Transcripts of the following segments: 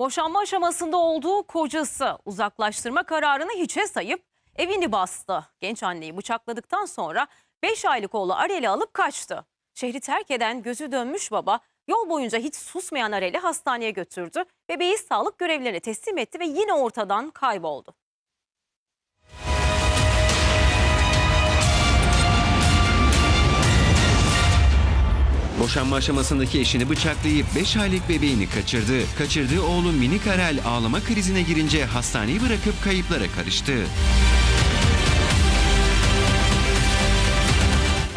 Boşanma aşamasında olduğu kocası uzaklaştırma kararını hiçe sayıp evini bastı. Genç anneyi bıçakladıktan sonra 5 aylık oğlu Arel'i alıp kaçtı. Şehri terk eden gözü dönmüş baba yol boyunca hiç susmayan Arel'i hastaneye götürdü. Bebeği sağlık görevlilerine teslim etti ve yine ortadan kayboldu. Boşanma aşamasındaki eşini bıçaklayıp 5 aylık bebeğini kaçırdı. Kaçırdığı oğlu minik Arel ağlama krizine girince hastaneyi bırakıp kayıplara karıştı.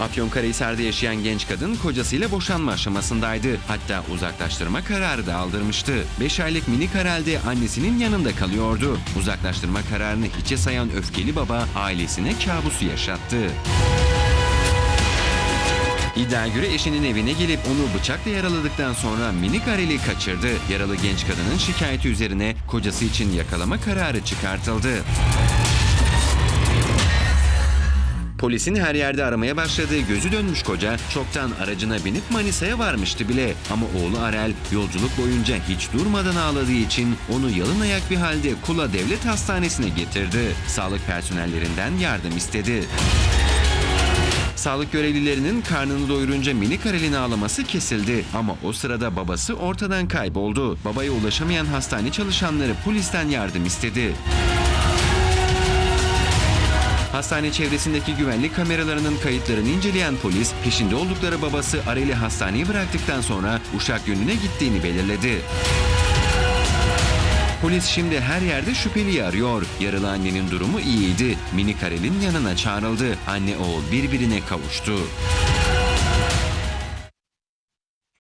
Afyonkarahisar'da yaşayan genç kadın kocasıyla boşanma aşamasındaydı. Hatta uzaklaştırma kararı da aldırmıştı. 5 aylık minik Arel de annesinin yanında kalıyordu. Uzaklaştırma kararını hiçe sayan öfkeli baba ailesine kabusu yaşattı. İddia göre eşinin evine gelip onu bıçakla yaraladıktan sonra minik Arel'i kaçırdı. Yaralı genç kadının şikayeti üzerine kocası için yakalama kararı çıkartıldı. Polisin her yerde aramaya başladığı gözü dönmüş koca çoktan aracına binip Manisa'ya varmıştı bile. Ama oğlu Arel yolculuk boyunca hiç durmadan ağladığı için onu yalın ayak bir halde Kula Devlet Hastanesi'ne getirdi. Sağlık personellerinden yardım istedi. Sağlık görevlilerinin karnını doyurunca minik Arel'in ağlaması kesildi ama o sırada babası ortadan kayboldu. Babaya ulaşamayan hastane çalışanları polisten yardım istedi. Hastane çevresindeki güvenlik kameralarının kayıtlarını inceleyen polis, peşinde oldukları babası Arel'i hastaneye bıraktıktan sonra Uşak yönüne gittiğini belirledi. Polis şimdi her yerde şüpheliyi arıyor. Yaralı annenin durumu iyiydi. Minik Arel'in yanına çağrıldı. Anne oğul birbirine kavuştu.